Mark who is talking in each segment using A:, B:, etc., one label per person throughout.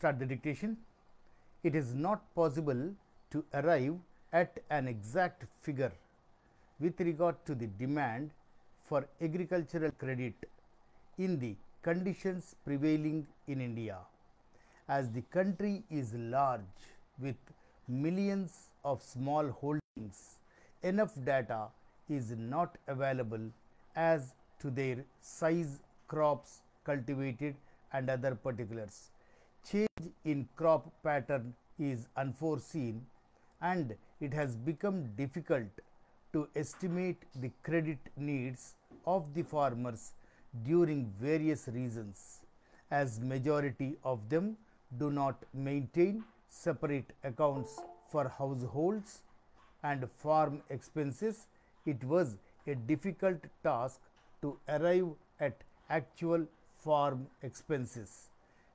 A: start the dictation. It is not possible to arrive at an exact figure with regard to the demand for agricultural credit in the conditions prevailing in India. As the country is large with millions of small holdings, enough data is not available as to their size, crops cultivated and other particulars. Change in crop pattern is unforeseen and it has become difficult to estimate the credit needs of the farmers during various reasons as majority of them do not maintain separate accounts for households and farm expenses. It was a difficult task to arrive at actual farm expenses.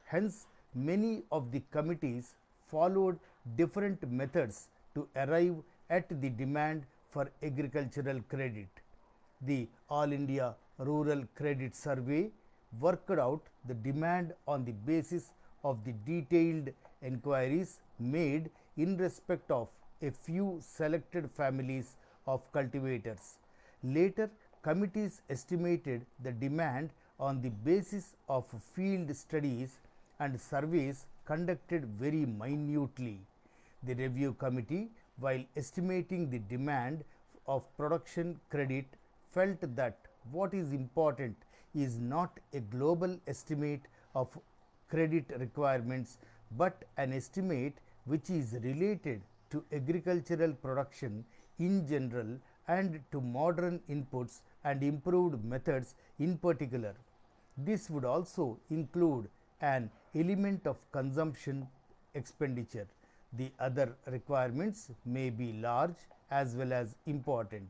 A: Hence many of the committees followed different methods to arrive at the demand for agricultural credit. The All India Rural Credit Survey worked out the demand on the basis of the detailed enquiries made in respect of a few selected families of cultivators. Later, committees estimated the demand on the basis of field studies and surveys conducted very minutely. The review committee, while estimating the demand of production credit, felt that what is important is not a global estimate of credit requirements, but an estimate which is related to agricultural production in general and to modern inputs and improved methods in particular. This would also include an element of consumption expenditure. The other requirements may be large as well as important,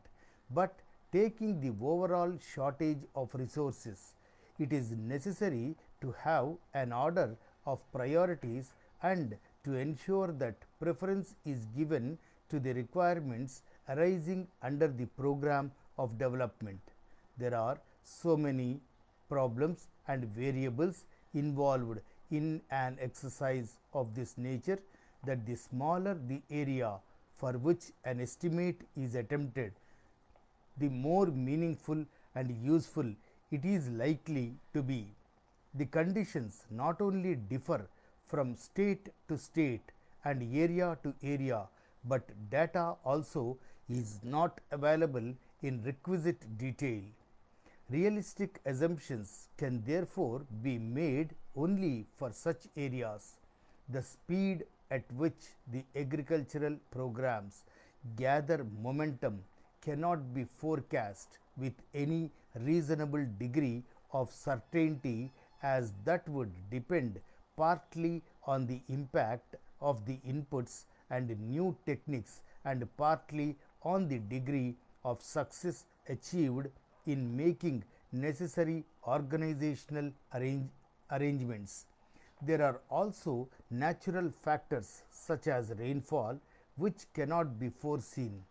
A: but taking the overall shortage of resources, it is necessary to have an order of priorities and to ensure that preference is given to the requirements arising under the program of development. There are so many problems and variables involved in an exercise of this nature that the smaller the area for which an estimate is attempted, the more meaningful and useful it is likely to be. The conditions not only differ from state to state and area to area, but data also is not available in requisite detail. Realistic assumptions can therefore be made only for such areas. The speed at which the agricultural programs gather momentum cannot be forecast with any reasonable degree of certainty as that would depend partly on the impact of the inputs and new techniques and partly on the degree of success achieved in making necessary organizational arrange, arrangements. There are also natural factors such as rainfall which cannot be foreseen.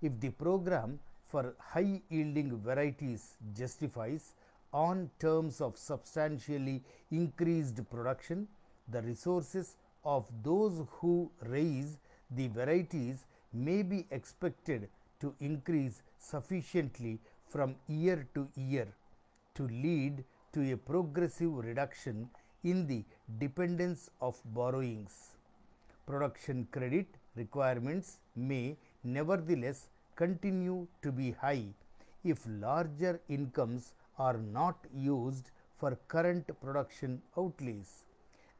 A: If the program for high yielding varieties justifies on terms of substantially increased production, the resources of those who raise the varieties may be expected to increase sufficiently from year to year to lead to a progressive reduction in the dependence of borrowings. Production credit requirements may nevertheless continue to be high if larger incomes are not used for current production outlays.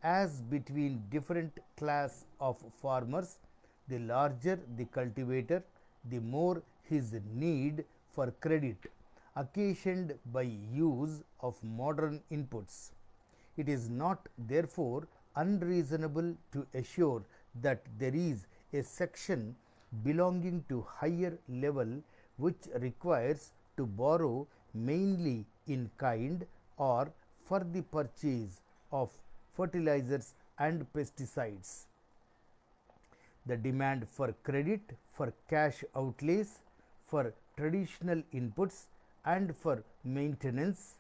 A: As between different class of farmers, the larger the cultivator, the more his need for credit occasioned by use of modern inputs. It is not therefore unreasonable to assure that there is a section belonging to higher level which requires to borrow mainly in kind or for the purchase of fertilizers and pesticides. The demand for credit for cash outlays for traditional inputs and for maintenance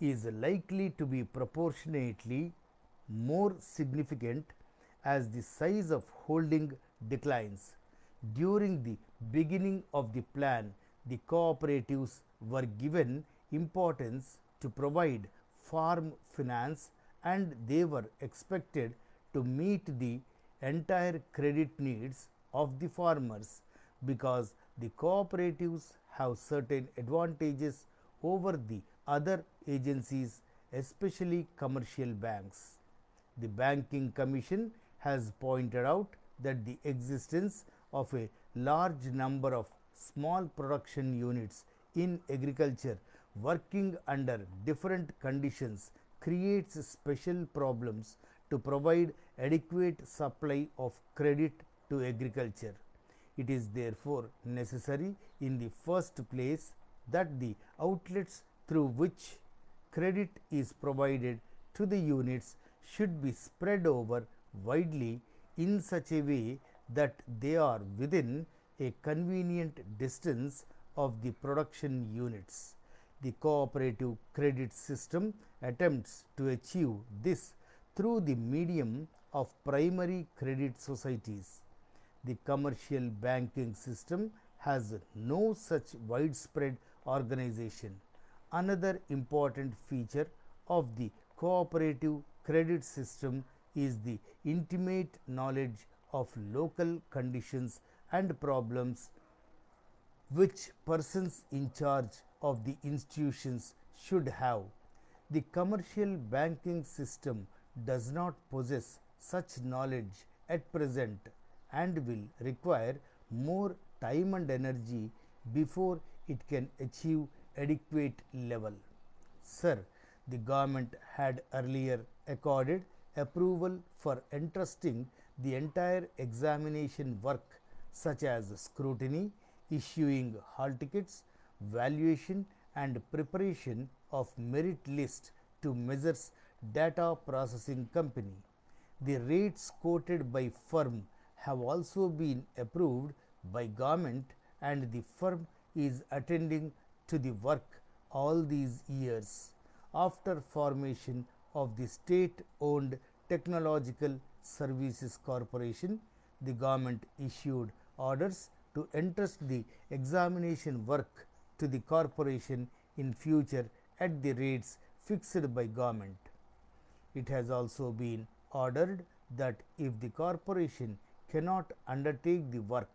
A: is likely to be proportionately more significant as the size of holding declines. During the beginning of the plan, the cooperatives were given importance to provide farm finance and they were expected to meet the entire credit needs of the farmers because the cooperatives have certain advantages over the other agencies, especially commercial banks. The Banking Commission has pointed out that the existence of a large number of small production units in agriculture working under different conditions creates special problems to provide adequate supply of credit to agriculture. It is therefore necessary in the first place that the outlets through which credit is provided to the units should be spread over widely in such a way that they are within a convenient distance of the production units. The cooperative credit system attempts to achieve this through the medium of primary credit societies. The commercial banking system has no such widespread organization. Another important feature of the cooperative credit system is the intimate knowledge of local conditions and problems which persons in charge of the institutions should have. The commercial banking system does not possess such knowledge at present and will require more time and energy before it can achieve adequate level. Sir, the government had earlier accorded approval for entrusting the entire examination work such as scrutiny, issuing hall tickets, valuation and preparation of merit list to Messrs Data Processing Company. The rates quoted by firm have also been approved by government and the firm is attending to the work all these years. After formation of the state owned Technological Services Corporation, the government issued orders to entrust the examination work to the corporation in future at the rates fixed by government. It has also been ordered that if the corporation cannot undertake the work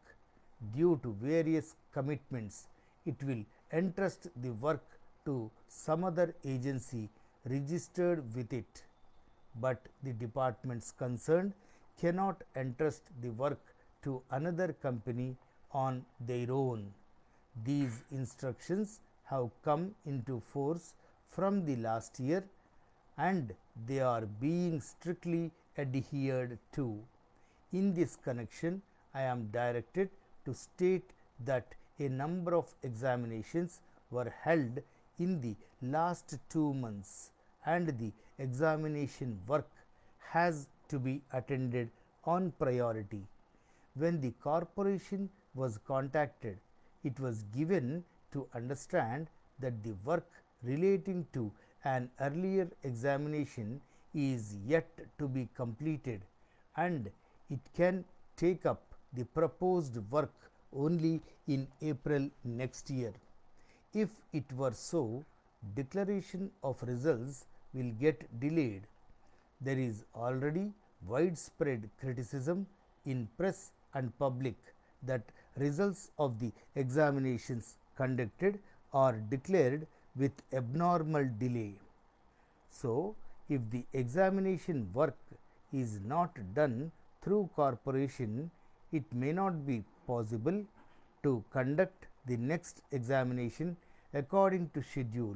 A: due to various commitments, it will entrust the work to some other agency registered with it, but the departments concerned cannot entrust the work to another company on their own. These instructions have come into force from the last year and they are being strictly adhered to. In this connection, I am directed to state that a number of examinations were held in the last two months and the examination work has to be attended on priority. When the corporation was contacted, it was given to understand that the work relating to an earlier examination is yet to be completed and it can take up the proposed work only in April next year. If it were so, declaration of results will get delayed. There is already widespread criticism in press and public that results of the examinations conducted are declared with abnormal delay. So, if the examination work is not done through corporation, it may not be possible to conduct the next examination according to schedule.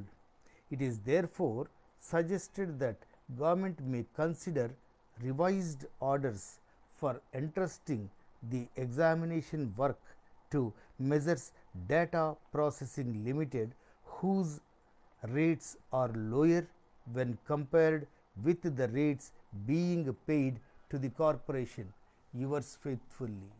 A: It is therefore suggested that government may consider revised orders for entrusting the examination work to Messrs Data Processing Limited whose rates are lower when compared with the rates being paid to the corporation. Yours faithfully.